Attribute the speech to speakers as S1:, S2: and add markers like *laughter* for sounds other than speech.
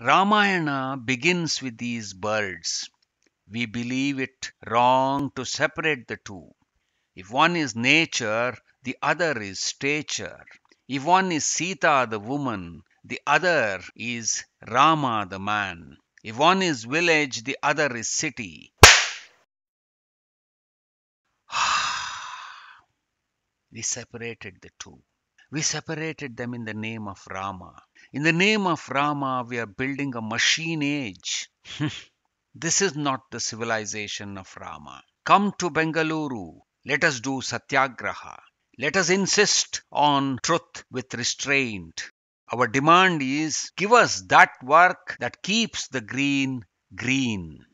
S1: Ramayana begins with these birds. We believe it wrong to separate the two. If one is nature, the other is stature. If one is Sita the woman, the other is Rama the man. If one is village, the other is city. *sighs* we separated the two. We separated them in the name of Rama. In the name of Rama, we are building a machine age. *laughs* this is not the civilization of Rama. Come to Bengaluru. Let us do satyagraha. Let us insist on truth with restraint. Our demand is give us that work that keeps the green green.